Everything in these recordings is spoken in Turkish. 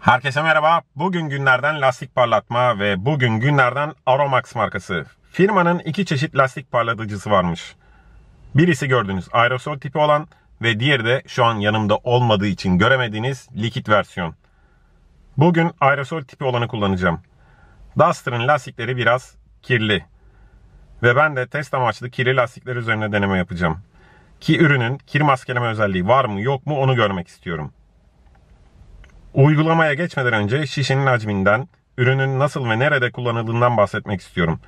Herkese merhaba. Bugün günlerden lastik parlatma ve bugün günlerden Aromax markası. Firmanın iki çeşit lastik parlatıcısı varmış. Birisi gördüğünüz aerosol tipi olan ve diğeri de şu an yanımda olmadığı için göremediğiniz likit versiyon. Bugün aerosol tipi olanı kullanacağım. Duster'ın lastikleri biraz kirli. Ve ben de test amaçlı kirli lastikler üzerine deneme yapacağım. Ki ürünün kir maskeleme özelliği var mı yok mu onu görmek istiyorum. Uygulamaya geçmeden önce şişenin hacminden, ürünün nasıl ve nerede kullanıldığından bahsetmek istiyorum.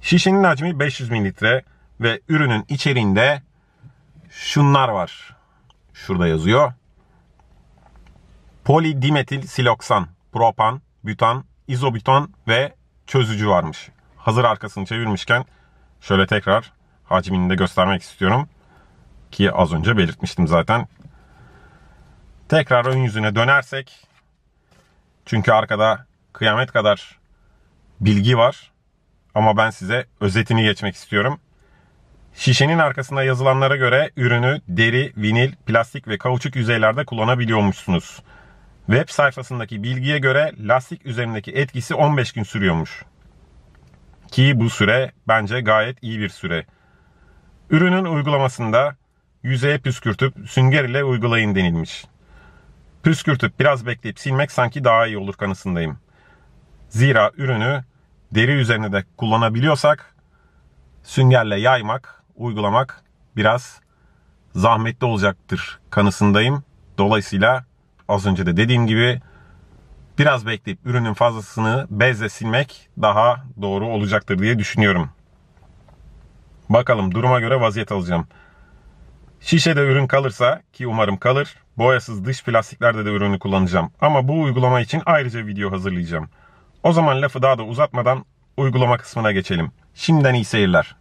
Şişenin hacmi 500 mililitre ve ürünün içeriğinde şunlar var. Şurada yazıyor. Polidimetil siloksan, propan, butan, izobutan ve çözücü varmış. Hazır arkasını çevirmişken şöyle tekrar hacmini de göstermek istiyorum. Ki az önce belirtmiştim zaten. Tekrar ön yüzüne dönersek çünkü arkada kıyamet kadar bilgi var ama ben size özetini geçmek istiyorum. Şişenin arkasında yazılanlara göre ürünü deri, vinil, plastik ve kauçuk yüzeylerde kullanabiliyormuşsunuz. Web sayfasındaki bilgiye göre lastik üzerindeki etkisi 15 gün sürüyormuş. Ki bu süre bence gayet iyi bir süre. Ürünün uygulamasında yüzeye püskürtüp sünger ile uygulayın denilmiş. Püskürtüp biraz bekleyip silmek sanki daha iyi olur kanısındayım. Zira ürünü deri üzerine de kullanabiliyorsak süngerle yaymak, uygulamak biraz zahmetli olacaktır kanısındayım. Dolayısıyla az önce de dediğim gibi biraz bekleyip ürünün fazlasını bezle silmek daha doğru olacaktır diye düşünüyorum. Bakalım duruma göre vaziyet alacağım. Şişede ürün kalırsa ki umarım kalır, boyasız dış plastiklerde de ürünü kullanacağım. Ama bu uygulama için ayrıca video hazırlayacağım. O zaman lafı daha da uzatmadan uygulama kısmına geçelim. Şimdiden iyi seyirler.